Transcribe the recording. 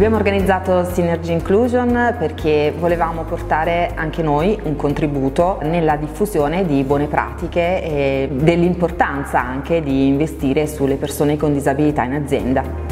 Abbiamo organizzato Synergy Inclusion perché volevamo portare anche noi un contributo nella diffusione di buone pratiche e dell'importanza anche di investire sulle persone con disabilità in azienda.